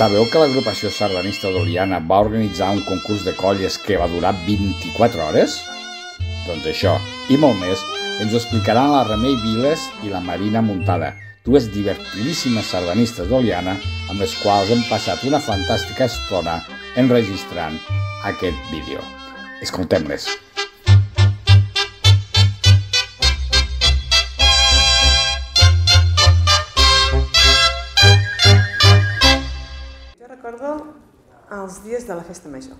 Sabeu que l'agrupació sardanista d'Oliana va organitzar un concurs de colles que va durar 24 hores? Doncs això, i molt més, ens ho explicaran la Remei Viles i la Marina Muntada, dues divertidíssimes sardanistes d'Oliana amb les quals hem passat una fantàstica estona enregistrant aquest vídeo. Escoltem-les. Els dies de la festa major,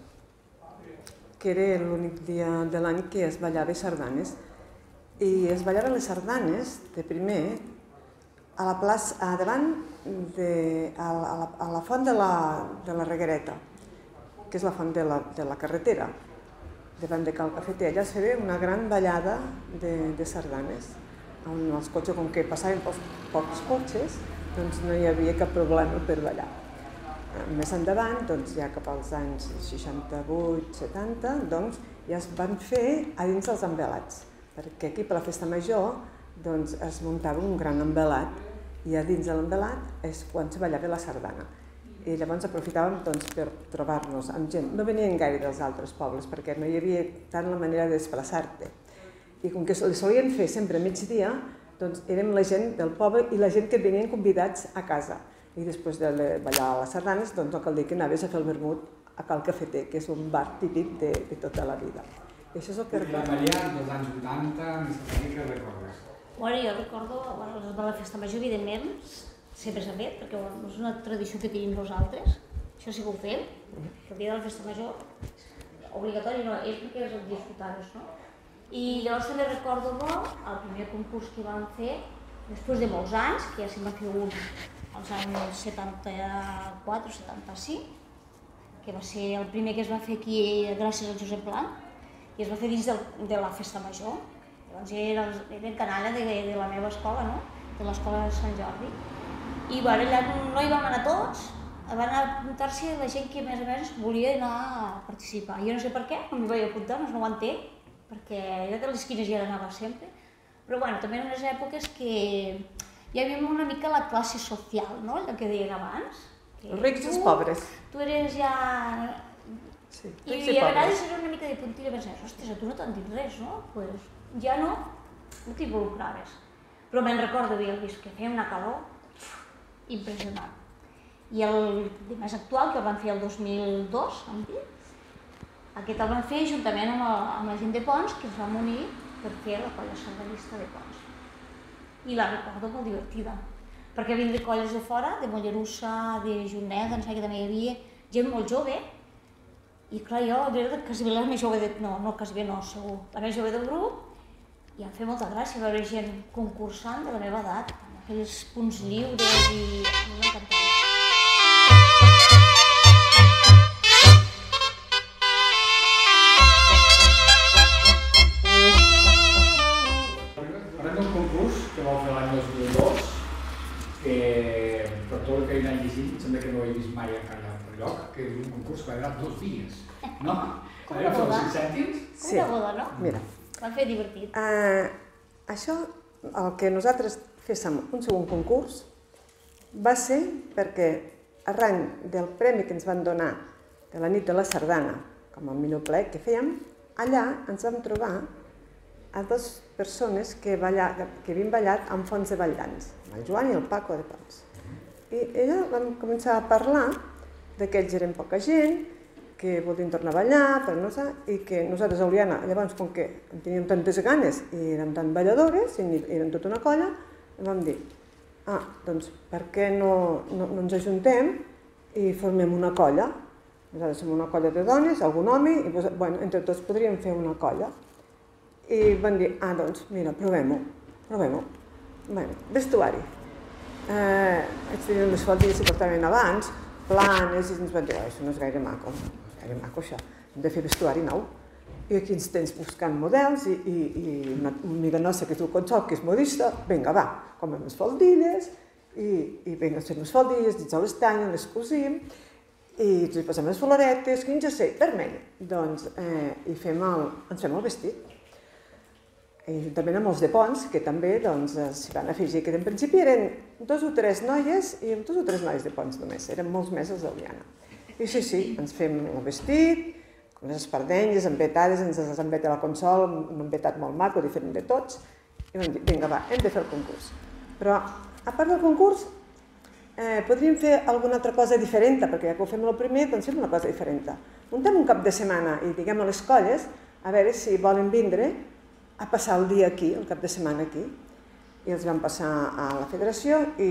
que era l'únic dia de l'any que es ballava sardanes. I es ballaven les sardanes, de primer, a la plaça, a davant de, a, la, a la font de la, de la Reguereta, que és la font de la, de la carretera, davant de Cal Cafeter. Allà es feia una gran ballada de, de sardanes, on els cotxes, com que passaven pocs, pocs cotxes, doncs no hi havia cap problema per ballar més endavant, doncs ja cap als anys 68-70, doncs ja es van fer a dins dels envelats, perquè aquí per la festa major doncs, es muntava un gran envelat i a dins de l'envelat és quan se ballava la sardana. I llavors aprofitàvem doncs, per trobar-nos amb gent. No venien gaire dels altres pobles perquè no hi havia tant la manera de desplaçar-te. I com que li solien fer sempre a migdia, doncs érem la gent del poble i la gent que venien convidats a casa i després de ballar a les sardanes, doncs no cal dir que anaves a fer el vermut a Cal Cafeter, que és un bar típic de, de tota la vida. I això és el que recordo. La Maria, dels anys 80, més que recordes? Bueno, jo recordo, bueno, de la festa major, evidentment, sempre s'ha fet, perquè bueno, és una tradició que tenim nosaltres, això sí que ho fem, el dia de la festa major, obligatori no, és perquè és el disfrutar-nos, no? I llavors també recordo molt el primer concurs que vam fer, després de molts anys, que ja se'n va fer un als anys 74 o 75, que va ser el primer que es va fer aquí gràcies al Josep Blanc, i es va fer dins del, de la festa major. Llavors era, era canalla de, de la meva escola, no? de l'escola de Sant Jordi. I bueno, allà no hi vam anar tots, van apuntar-s'hi la gent que més o menys volia anar a participar. Jo no sé per què, no m'hi vaig apuntar, no, ho entenc, perquè jo de les quines ja anava sempre. Però bueno, també en unes èpoques que hi havia una mica la classe social, no? allò que deien abans. Que els rics i els pobres. Tu eres ja... Sí, I, i, a vegades era una mica de puntilla, pensaves, ostres, a tu no t'han dit res, no? Pues, ja no, no t'involucraves. Però me'n recordo bé el disc, que feia una calor impressionant. I el de més actual, que el van fer el 2002, amb mi, aquest el van fer juntament amb, el, amb la gent de Pons, que es vam unir per fer la colla sardanista de Pons i la recordo molt divertida. Perquè havien de colles de fora, de Mollerussa, de Juneda, em que també hi havia gent molt jove, i clar, jo era quasi la més jove, de, no, no quasi no, segur, la més jove del grup, i em feia molta gràcia veure gent concursant de la meva edat, amb aquells punts lliures i m'encantava. Durar dos dies, no? Com una boda. cèntims? Sí. Una boda, no? Mira. Va fer divertit. Uh, això, el que nosaltres féssim un segon concurs, va ser perquè arran del premi que ens van donar de la nit de la sardana, com el millor plec que fèiem, allà ens vam trobar a dues persones que, balla, que havien ballat amb fons de ballants, el Joan i el Paco de Pons. I ella vam començar a parlar de que ells eren poca gent, que volien tornar a ballar, però no sé, i que nosaltres a Oliana, llavors, com que en teníem tantes ganes i érem tan balladores, i érem tota una colla, vam dir, ah, doncs per què no, no, no ens ajuntem i formem una colla? Nosaltres som una colla de dones, algun home, i doncs, bueno, entre tots podríem fer una colla. I van dir, ah, doncs, mira, provem-ho, provem-ho. Bueno, vestuari eh, vaig unes faldilles que portaven abans, planes, i ens van dir, oh, això no és gaire maco, no és gaire maco això, hem de fer vestuari nou. I aquí ens tens buscant models i, i, i una amiga nostra que tu consol, que és modista, vinga, va, com les faldilles, i, i vinga, fem les faldilles, dins les tanyes, les cosim, i ens hi posem les floretes, quin jersei, vermell. Doncs, eh, i fem el, ens fem el vestit. I juntament amb els de Pons, que també doncs, eh, van afegir, que en principi eren dos o tres noies i dos o tres nois de Pons només, eren molts més els d'Oliana. I sí, sí, ens fem el vestit, les espardenyes, embetades, ens les embeta la consola, un embetat molt maco, diferent de tots, i vam dir, vinga, va, hem de fer el concurs. Però, a part del concurs, eh, podríem fer alguna altra cosa diferent, perquè ja que ho fem el primer, doncs fem una cosa diferent. Muntem un cap de setmana i diguem a les colles, a veure si volen vindre a passar el dia aquí, el cap de setmana aquí. I els vam passar a la federació i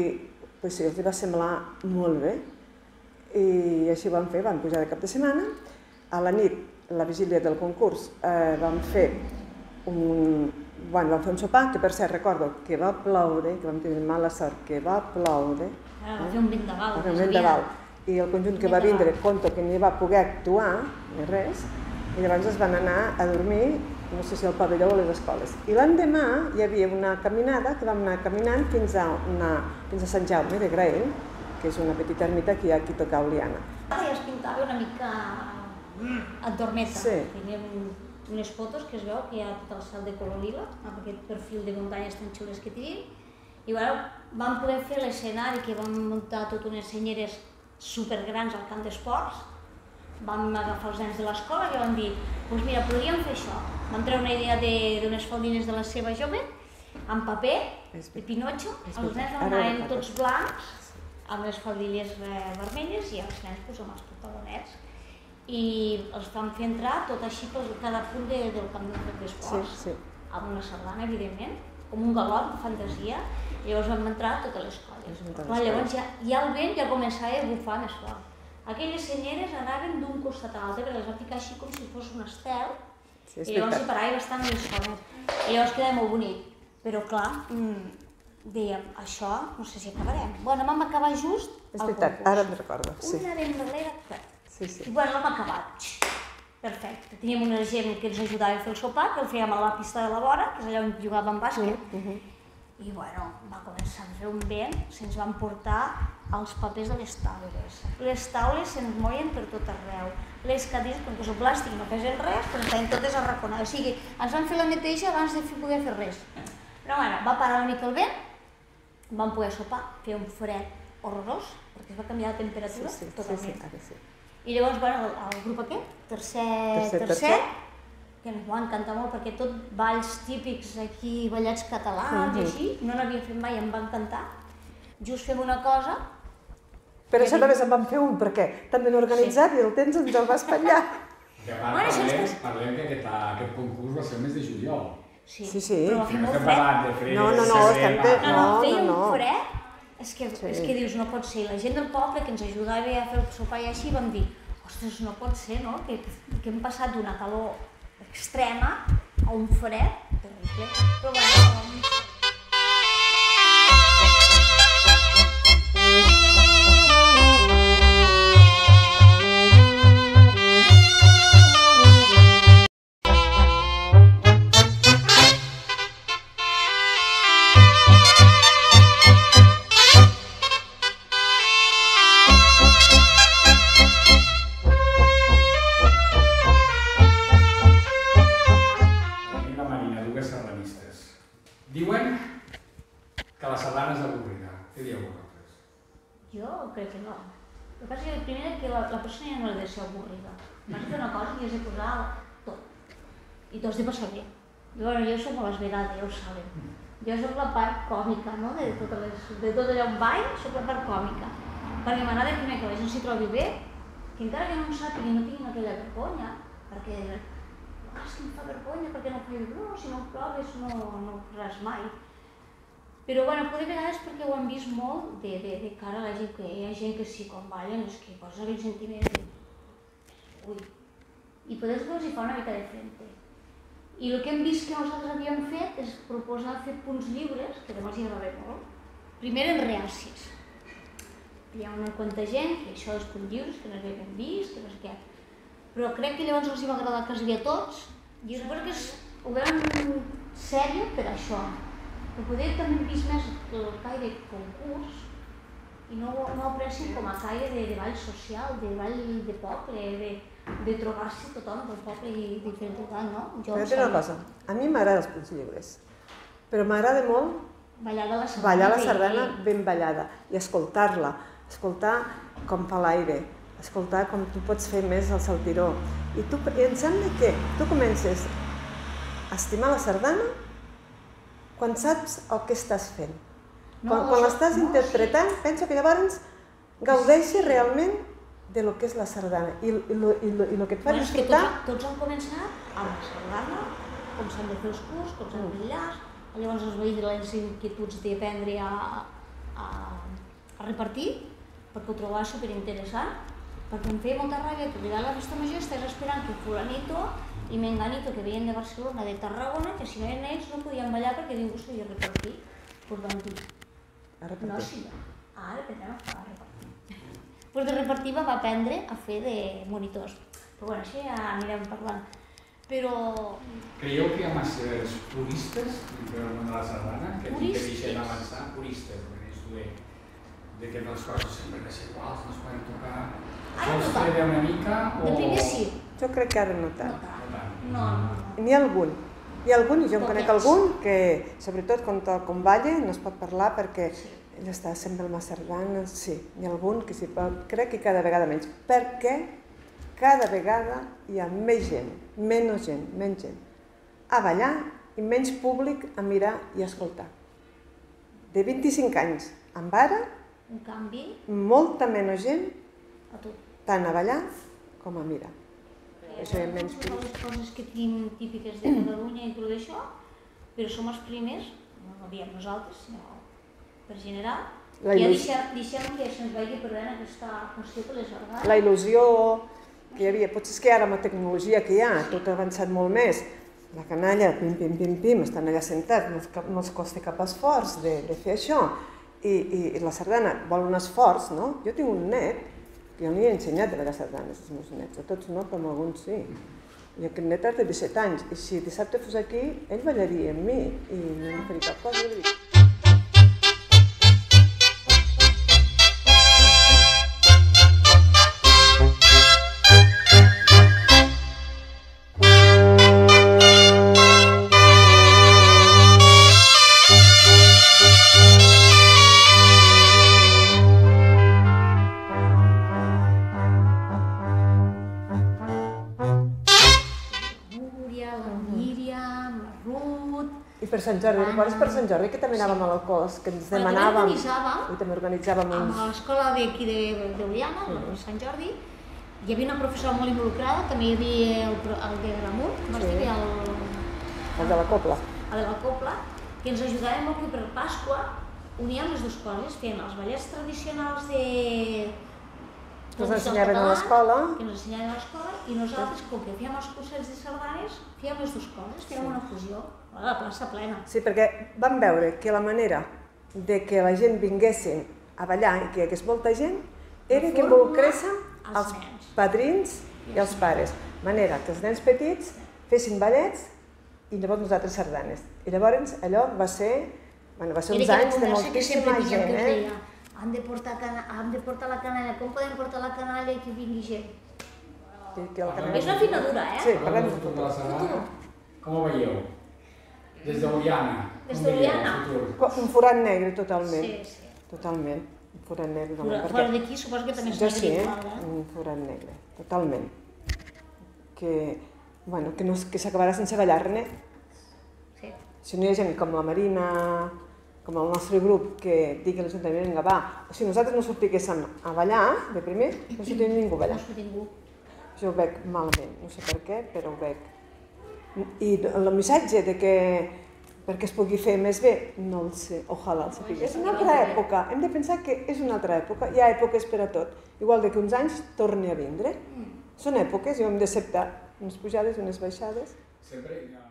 pues sí, els va semblar molt bé. I així ho vam fer, vam pujar de cap de setmana. A la nit, la vigília del concurs, eh, vam fer un, bueno, vam fer un sopar, que per cert recordo que va ploure, que vam tenir mala sort, que va ploure. Ara va fer un vendaval. Va fer un vendaval. I el conjunt que va vindre, conto que ni va poder actuar, ni res, i llavors es van anar a dormir, no sé si al pavelló o a les escoles. I l'endemà hi havia una caminada que vam anar caminant fins a, una, fins a Sant Jaume de Graell, que és una petita ermita que hi ha aquí a tocar a Oliana. Ja es pintava una mica en tormenta. Sí. Teníem unes fotos que es veu que hi ha tot el cel de color lila, amb aquest perfil de muntanyes tan xules que tenim. I bueno, vam poder fer l'escenari que vam muntar tot unes senyeres supergrans al camp d'esports. Vam agafar els nens de l'escola i vam dir, doncs pues mira, podríem fer això. Vam treure una idea de- d'unes faldines de la seva jove, amb paper, de. Pinotxo, els nens recordo. tots blancs, amb les faldilles eh, vermelles i els nens pues, amb els pantalonets. I els vam fer entrar tot així per cada punt de, del camp Sí, d'esports, sí. amb una sardana, evidentment, com un galop fantasia, i llavors vam entrar a totes les colles. Clar, llavors ja, ja el vent ja començava a bufar més fort. Aquelles senyeres anaven d'un costat a l'altre, perquè les vam ficar així com si fos un estel, Sí, i llavors s'hi parava bastant les zones. I llavors quedava molt bonic. Però clar, mm, dèiem, això no sé si acabarem. Bueno, vam acabar just És veritat, ara en recordo, sí. Una vendelera, Sí, sí. i bueno, l'hem acabat. Perfecte. Teníem una gent que ens ajudava a fer el sopar, que el fèiem a la pista de la vora, que és allà on jugàvem bàsquet. Mhm. I bueno, va començar a fer un vent, se'ns van portar els papers de les taules. Les taules se'ns moien per tot arreu. Les cadires, com que són plàstic, no pesen res, però estaven totes arraconades. O sigui, ens van fer la neteja abans de poder fer res. Però bueno, va parar una mica el vent, vam poder sopar, fer un fred horrorós, perquè es va canviar la Sí, temperatura sí, sí, totalment. sí, ara sí. I llavors, bueno, el, el grup aquest, tercer, Tercer, tercer, tercer. que ens va encantar molt perquè tot balls típics aquí, ballats catalans i així, no n'havia fet mai, em va encantar. Just fem una cosa, Però això només en vam fer un, perquè tan ben organitzat i el temps ens el va espatllar. A part, Bueno, això parlem, és- parlem que aquest, aquest concurs va ser el mes de juliol. sí, Sí, sí. però va Que fer no molt fred. No, no, no, estem de- No, no, No, feia no, no. un fred, és que, Sí. és que dius, no pot ser. La gent del poble que ens ajudava a fer el sopar i així vam dir, ostres, no pot ser, no?, que, que hem passat d'una calor extrema a un fred terrible. Però bueno, Diuen que la sardana és avorrida. Què dieu vosaltres? Jo crec que no. El que passa és que primer que la, la persona ja no ha de ser avorrida. Vas fer una cosa i has de posar tot. I t'ho has de passar bé. I, bueno, jo soc molt esverada, ja ho saben. Jo soc la part còmica, no?, de, totes les, de tot allà on vaig, soc la part còmica. Perquè m'agrada primer que la gent s'hi trobi bé, que encara que no ho sàpiga no tinguin aquella vergonya, perquè ah, és que em fa vergonya perquè no ho faig, no, si no ho proves no, no ho mai. Però bueno, potser a vegades perquè ho han vist molt de, de, de cara a la gent, que hi ha gent que sí, quan ballen, és que posa aquell sentiment de... Ui. I potser els hi fa una mica de frente. I el que hem vist que nosaltres havíem fet és proposar fer punts lliures, que demà els hi agrada molt. Primer en reàcies. Hi ha una quanta gent que això dels punts lliures, que no havien vist, que no sé què. Però crec que llavors els hi va agradar quasi a tots, i jo suposo que és, ho veuen sèrio per això. Però poder també hem vist més el caire concurs i no, no aprecien com a caire de, de ball social, de ball de poble, de... de trobar-se tothom del poble i diferent total, no? Jo Però una cosa, a mi m'agrada els punts lliures, però m'agrada molt Ballar de la sardana. ballar la sardana ben ballada i escoltar-la, escoltar com fa l'aire, escoltar com tu pots fer més el saltiró. I, tu, I em sembla que tu comences a estimar la sardana quan saps el que estàs fent. No, quan quan l'estàs no, interpretant, penso que llavors gaudeixis realment de lo que és la sardana i, i, lo, i, lo, i lo que et fa Bueno, disfrutar tots, tots han començat amb la sardana, com s'han de fer els curs, com s'han de fer llars, llavors els veïns les inquietuds d'aprendre a, a, a repartir, perquè ho trobava superinteressant, perquè em feia molta ràbia que a la festa major estàs esperant que fulanito i menganito que veien de Barcelona, de Tarragona, que si no eren ells no podien ballar perquè ningú sabia repartir. Doncs van dir, a no, sí, ara aprendrem a fer repartir. Pues de repartir va aprendre a fer de monitors. Però bueno, això ja anirem parlant. Però Creieu que hi ha masses puristes dintre del món de la sardana que Puristes? t'impedeixen avançar? Puristes, vull dir, de, de que les coses sempre han de ser iguals, no es poden tocar... Ara Vols no una mica o... de primer sí, Jo crec que ara no no tant. No tant. No. N'hi ha algun. Hi ha algun, i jo en conec algun, que sobretot quan, to- quan balla no es pot parlar perquè ell està sempre amb la sardana, sí, n'hi ha algun que s'hi pot, crec que cada vegada menys, perquè cada vegada hi ha més gent, menys gent, menys gent, a ballar i menys públic a mirar i a escoltar. De 25 anys amb ara, Un canvi molta menys gent a tot. tant a ballar com a mirar. Això hi ha menys les coses que tenim típiques de Catalunya i tot això, però som els primers, no diem nosaltres, sinó per general, La que ja deixem, deixem que se'ns vagi perdent aquesta funció que les sardanes. la il·lusió que hi havia. Potser és que ara amb la tecnologia que hi ha, tot ha avançat molt més. La canalla, pim, pim, pim, pim, estan allà sentats, no, cap- no els costa cap esforç de, de fer això. I, i, I la sardana vol un esforç, no? Jo tinc un net, jo hi he ensenyat de les sardanes, als meus nets, a tots no, però a alguns sí. I aquest net té 17 anys, i si dissabte fos aquí, ell ballaria amb mi, i no em faria cap cosa. Sant Jordi, recordes per Sant Jordi que també anàvem a la cos, que ens Bueno, també demanàvem... organitzàvem. I també organitzàvem Amb uns... l'escola d'aquí de d'Oliana, de Sant Jordi, hi havia una professora molt involucrada, també hi havia el, el de Gramunt, com es Sí. diu, el, El de la copla. el de la Copla, que ens ajudava molt que per Pasqua uníem les dues coses, fèiem els ballets tradicionals de... Que tradició ensenyaven a l'escola. Que ens ensenyaven a l'escola, i nosaltres, com que fèiem els concerts de sardanes, fèiem les dues coses, fèiem una fusió, a la plaça plena. Sí, perquè vam veure que la manera de que la gent vinguessin a ballar i que hi hagués molta gent era que involucressin els els padrins i els pares. De manera que els nens petits fessin ballets i llavors nosaltres sardanes. I llavors allò va ser, bueno, va ser uns Era anys de aquella conversa que sempre moltíssima gent, que eh? deia, han de, portar cana han de portar la canalla, com podem portar la canalla i que vingui gent? Que, que el Parlem canal... És una finadura, eh? Sí, Parlem de futur sardana. Com ho veieu? Des d'Oliana. Des d'Oliana. Un forat negre, totalment. Sí, sí. Totalment. Un forat negre, Fora, totalment. fora d'aquí suposo que també és Jo negre sí, eh? igual, eh? Un forat negre, totalment. Que, bueno, que, no, que s'acabarà sense ballar-ne. Sí. Si no hi ha gent com la Marina, com el nostre grup, que digui a l'Ajuntament, vinga, va, si nosaltres no sortiguéssim a ballar, de primer, no sortiria ningú a No ballar. s'ho ningú. Jo ho veig malament, no sé per què, però ho veig. I el missatge de que perquè es pugui fer més bé, no el sé, ojalà el sapigués. És una altra època, hem de pensar que és una altra època, hi ha èpoques per a tot. Igual de que uns anys torni a vindre. Són èpoques i ho hem d'acceptar, unes pujades i unes baixades. Sempre hi ha...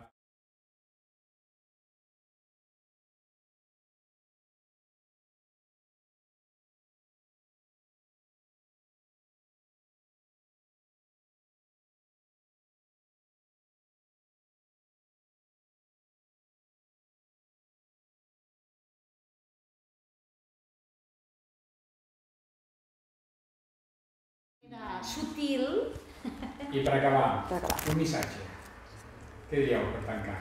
Era sutil, I per acabar, Per acabar. un missatge. Què dieu per tancar?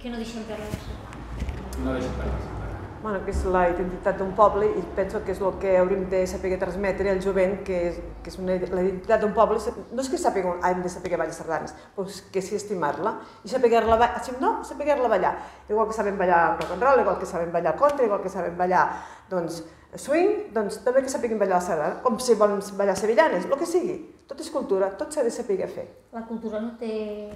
Que no deixem perdre la sardana. No deixem perdre sardana. Bueno, que és la identitat d'un poble i penso que és el que hauríem de saber transmetre al jovent, que és, que és una, la identitat d'un poble, no és que sàpiga, hem de saber ballar sardanes, però és que sí estimar-la i saber-la ballar, si no, saber-la ballar. Igual que sabem ballar rock and roll, igual que sabem ballar country, igual que sabem ballar doncs, swing, doncs també que sapiguin ballar la sardana, com si volen ballar sevillanes, el que sigui. Tot és cultura, tot s'ha de saber fer. La cultura no té...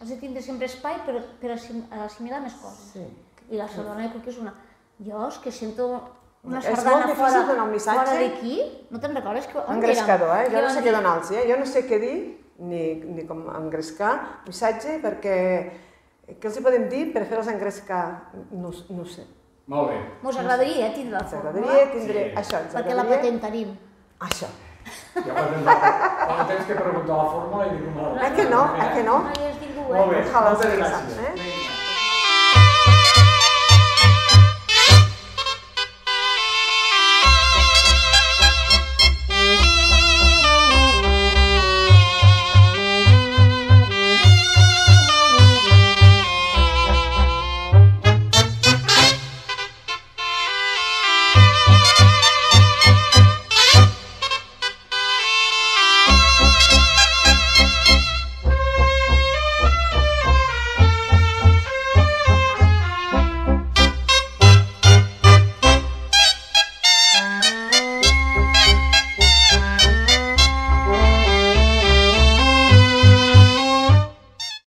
Has de tindre sempre espai per, per assim- assimilar més coses. Sí. I la sardana jo crec que és una... Jo és que sento una És sardana difícil fora, donar un missatge. fora d'aquí, no te'n recordes? Que, on Engrescador, eh? Jo no sé què donar-los, eh? Jo no sé què dir, ni, ni com engrescar missatge, perquè què els hi podem dir per fer-los engrescar? No, no sé. Molt bé. Mos agradaria eh, tindre la Ens fórmula, agradaria tindre Sí. això, ens perquè la agradaria... patentarem. Això. Ja temps, fa temps que pregunto la fórmula i dic una Eh que no? Eh que no? No hi Molt bé, moltes gràcies. eh? Vinga.